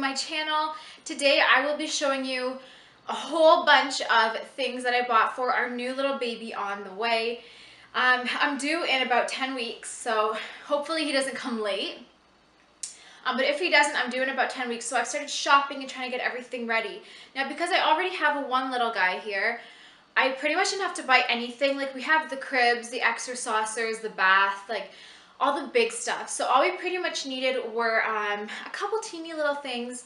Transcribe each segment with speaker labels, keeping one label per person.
Speaker 1: my channel. Today I will be showing you a whole bunch of things that I bought for our new little baby on the way. Um, I'm due in about 10 weeks, so hopefully he doesn't come late. Um, but if he doesn't, I'm due in about 10 weeks, so I've started shopping and trying to get everything ready. Now, because I already have a one little guy here, I pretty much didn't have to buy anything. Like, we have the cribs, the extra saucers, the bath, like, all the big stuff. So all we pretty much needed were um, a couple teeny little things.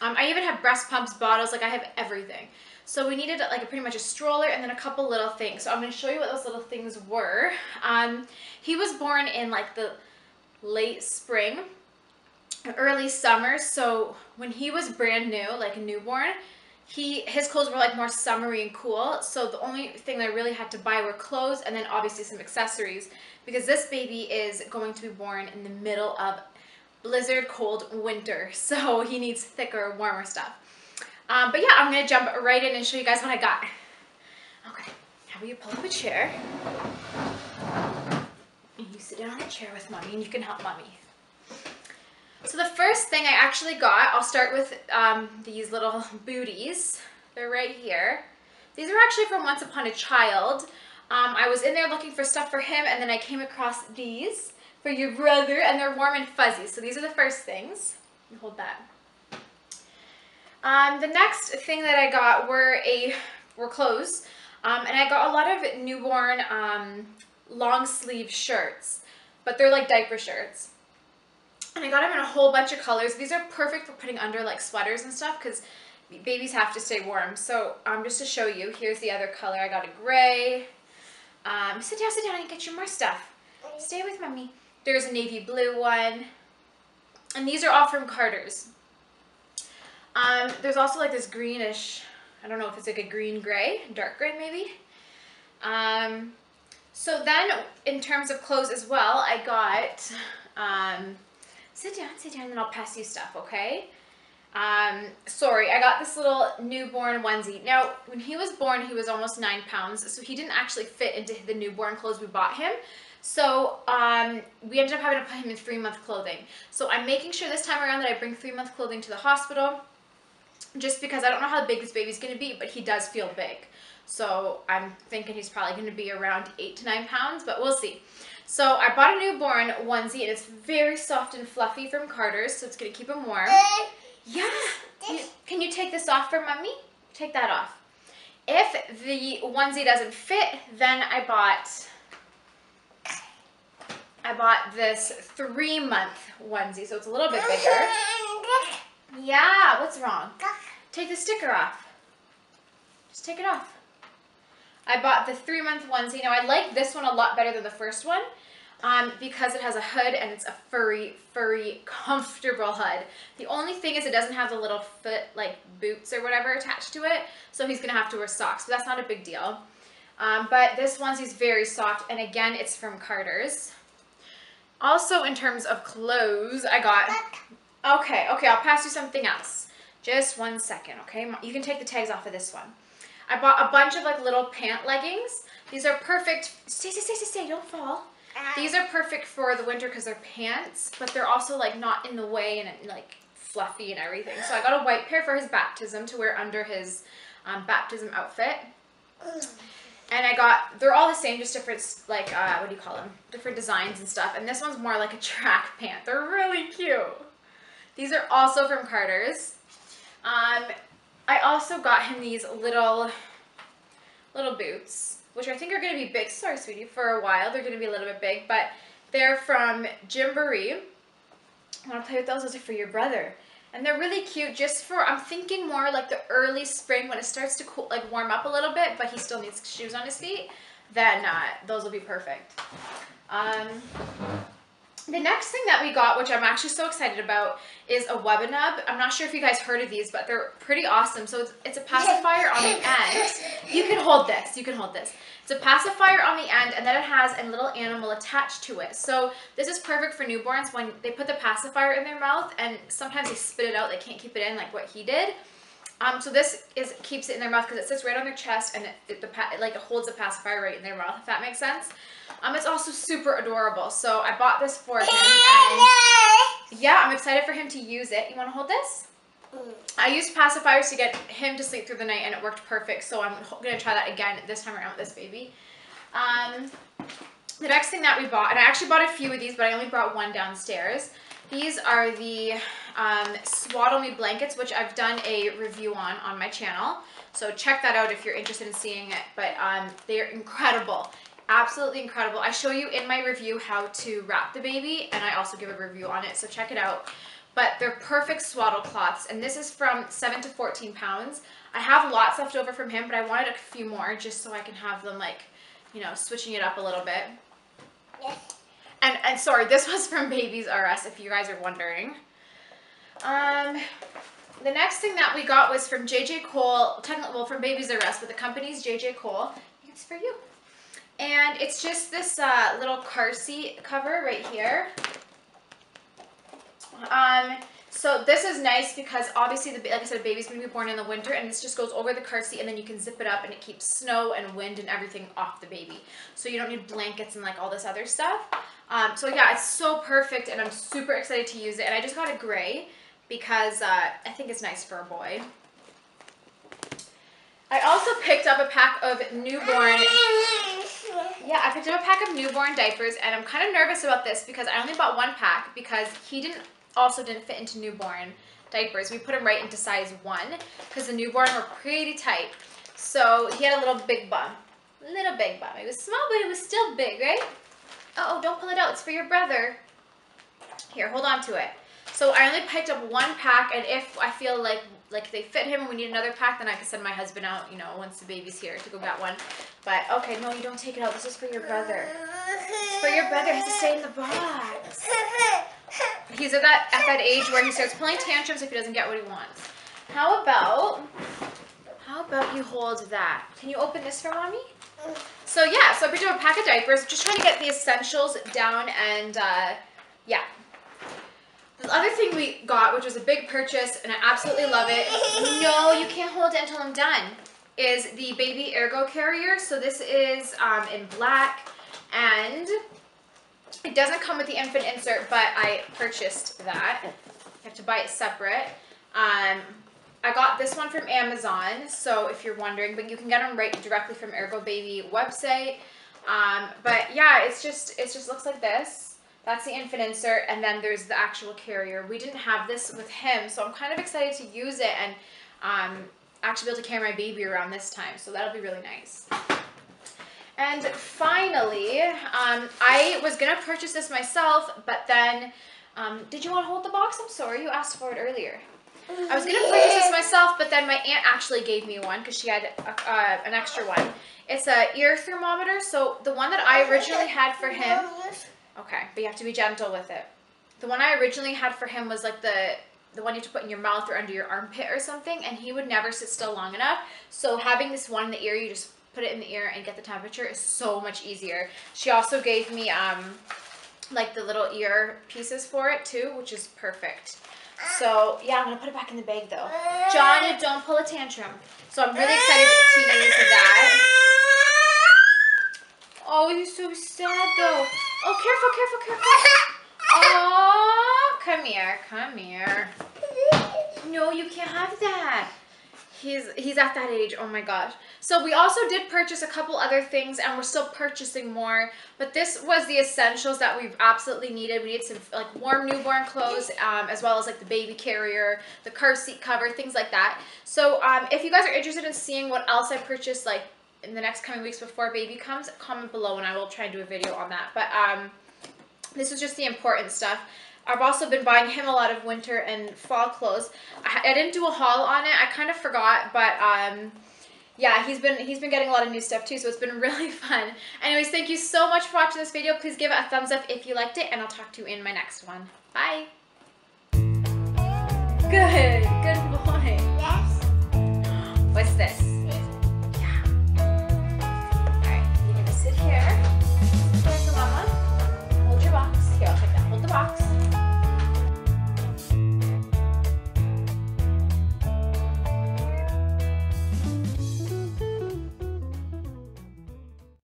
Speaker 1: Um, I even have breast pumps, bottles, like I have everything. So we needed like a, pretty much a stroller and then a couple little things. So I'm going to show you what those little things were. Um, he was born in like the late spring, early summer. So when he was brand new, like a newborn, he his clothes were like more summery and cool so the only thing that I really had to buy were clothes and then obviously some accessories because this baby is going to be born in the middle of blizzard cold winter so he needs thicker warmer stuff. Um, but yeah I'm gonna jump right in and show you guys what I got. Okay how about you pull up a chair? And you sit down on the chair with mommy and you can help mommy so the first thing I actually got, I'll start with um, these little booties. They're right here. These are actually from Once Upon a Child. Um, I was in there looking for stuff for him and then I came across these for your brother and they're warm and fuzzy. So these are the first things. Hold that. Um, the next thing that I got were a were clothes. Um, and I got a lot of newborn um, long sleeve shirts, but they're like diaper shirts. And I got them in a whole bunch of colors. These are perfect for putting under like sweaters and stuff because babies have to stay warm. So um, just to show you, here's the other color. I got a gray. Um, sit down, sit down and get you more stuff. Stay with mommy. There's a navy blue one. And these are all from Carter's. Um, there's also like this greenish, I don't know if it's like a green gray, dark gray maybe. Um, so then in terms of clothes as well, I got um, sit down, sit down, and I'll pass you stuff, okay? Um, sorry, I got this little newborn onesie. Now, when he was born, he was almost nine pounds, so he didn't actually fit into the newborn clothes we bought him. So um, we ended up having to put him in three-month clothing. So I'm making sure this time around that I bring three-month clothing to the hospital, just because I don't know how big this baby's going to be, but he does feel big. So I'm thinking he's probably going to be around eight to nine pounds, but we'll see. So I bought a newborn onesie, and it's very soft and fluffy from Carter's, so it's going to keep him warm. Uh, yeah. Can you take this off for mommy? Take that off. If the onesie doesn't fit, then I bought I bought this three-month onesie, so it's a little bit bigger. Mm-hmm. Yeah, what's wrong? Take the sticker off. Just take it off. I bought the three month onesie. Now I like this one a lot better than the first one um, because it has a hood and it's a furry, furry, comfortable hood. The only thing is it doesn't have the little foot like boots or whatever attached to it. So he's gonna have to wear socks, but that's not a big deal. Um, but this onesie's very soft and again, it's from Carter's. Also in terms of clothes, I got, okay, okay, I'll pass you something else. Just one second, okay? You can take the tags off of this one. I bought a bunch of like little pant leggings. These are perfect. Stay, stay, stay, stay, stay. Don't fall. These are perfect for the winter because they're pants, but they're also like not in the way and like fluffy and everything. So I got a white pair for his baptism to wear under his um, baptism outfit. And I got, they're all the same, just different, like, uh, what do you call them? Different designs and stuff. And this one's more like a track pant. They're really cute. These are also from Carter's. Um, I also got him these little, little boots, which I think are going to be big. Sorry, sweetie, for a while. They're going to be a little bit big, but they're from Gymboree. I want to play with those. Those are for your brother. And they're really cute just for, I'm thinking more like the early spring when it starts to cool, like warm up a little bit, but he still needs shoes on his feet. Then uh, those will be perfect. Um, the next thing that we got, which I'm actually so excited about, is a WubbaNub. I'm not sure if you guys heard of these, but they're pretty awesome. So it's, it's a pacifier on the end. You can hold this. You can hold this. It's a pacifier on the end, and then it has a little animal attached to it. So this is perfect for newborns when they put the pacifier in their mouth, and sometimes they spit it out. They can't keep it in like what he did. Um, so this is keeps it in their mouth because it sits right on their chest and it, it, the, it like it holds a pacifier right in their mouth, if that makes sense. Um, it's also super adorable. So I bought this for him. And yeah, I'm excited for him to use it. You want to hold this? I used pacifiers to get him to sleep through the night and it worked perfect. So I'm going to try that again this time around with this baby. Um, the next thing that we bought, and I actually bought a few of these, but I only brought one downstairs. These are the um, Swaddle Me blankets, which I've done a review on on my channel. So check that out if you're interested in seeing it. But um, they're incredible. Absolutely incredible. I show you in my review how to wrap the baby, and I also give a review on it, so check it out. But they're perfect swaddle cloths, and this is from 7 to 14 pounds. I have lots left over from him, but I wanted a few more just so I can have them, like, you know, switching it up a little bit. And, and sorry, this was from Babies R Us, if you guys are wondering. Um, the next thing that we got was from JJ Cole, technically, well, from Babies R Us, but the company's JJ Cole. It's for you. And it's just this uh, little car seat cover right here. Um, so this is nice because obviously, the, like I said, baby's going to be born in the winter and this just goes over the car seat and then you can zip it up and it keeps snow and wind and everything off the baby. So you don't need blankets and like all this other stuff. Um, so yeah, it's so perfect and I'm super excited to use it. And I just got a gray because uh, I think it's nice for a boy. I also picked up a pack of newborn yeah, I picked up a pack of newborn diapers, and I'm kind of nervous about this because I only bought one pack because he didn't also didn't fit into newborn diapers. We put him right into size one because the newborn were pretty tight. So he had a little big bum, little big bum. It was small, but it was still big, right? Uh oh, don't pull it out. It's for your brother. Here, hold on to it. So I only picked up one pack, and if I feel like like they fit him and we need another pack, then I can send my husband out, you know, once the baby's here to go get one. But okay, no, you don't take it out. This is for your brother. It's for your brother. He has to stay in the box. He's at that at that age where he starts pulling tantrums if he doesn't get what he wants. How about how about you hold that? Can you open this for mommy? So yeah, so I picked up a pack of diapers, just trying to get the essentials down and uh, yeah, the other thing we got, which was a big purchase, and I absolutely love it. No, you can't hold it until I'm done. Is the Baby Ergo Carrier. So this is um, in black, and it doesn't come with the infant insert, but I purchased that. You have to buy it separate. Um, I got this one from Amazon, so if you're wondering, but you can get them right directly from Ergo Baby website. Um, but yeah, it's just it just looks like this. That's the infant insert, and then there's the actual carrier. We didn't have this with him, so I'm kind of excited to use it and um, actually be able to carry my baby around this time, so that'll be really nice. And finally, um, I was going to purchase this myself, but then, um, did you want to hold the box? I'm sorry, you asked for it earlier. I was going to purchase this myself, but then my aunt actually gave me one because she had a, uh, an extra one. It's a ear thermometer, so the one that I originally had for him Okay, but you have to be gentle with it. The one I originally had for him was like the the one you have to put in your mouth or under your armpit or something, and he would never sit still long enough. So having this one in the ear, you just put it in the ear and get the temperature is so much easier. She also gave me um like the little ear pieces for it too, which is perfect. So yeah, I'm gonna put it back in the bag though. John, don't pull a tantrum. So I'm really excited to use that. Oh, he's so sad though. Oh, careful, careful, careful. Oh, come here, come here. No, you can't have that. He's he's at that age. Oh my gosh. So we also did purchase a couple other things and we're still purchasing more. But this was the essentials that we've absolutely needed. We need some like warm newborn clothes um, as well as like the baby carrier, the car seat cover, things like that. So um, if you guys are interested in seeing what else I purchased like in the next coming weeks before baby comes, comment below and I will try and do a video on that. But um, this is just the important stuff. I've also been buying him a lot of winter and fall clothes. I, I didn't do a haul on it. I kind of forgot, but um, yeah, he's been he's been getting a lot of new stuff too, so it's been really fun. Anyways, thank you so much for watching this video. Please give it a thumbs up if you liked it, and I'll talk to you in my next one. Bye. Good, good boy. Yes. What's this?